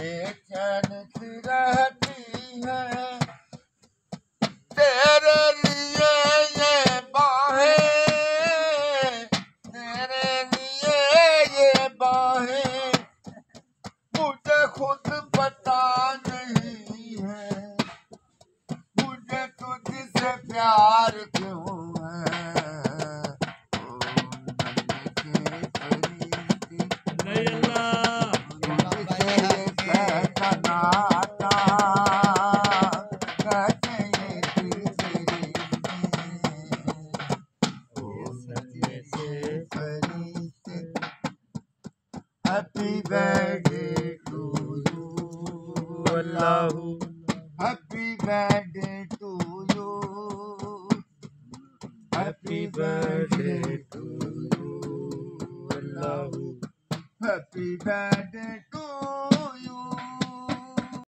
बेचैन रहती है। तेरे लिए ये बाहें, तेरे लिए ये बाहें। मुझे खुद पता नहीं है। मुझे तुझसे प्यार क्यों नन्हे Farid happy birthday to you Allah Happy birthday to you. Happy birthday to you. Allah Happy birthday to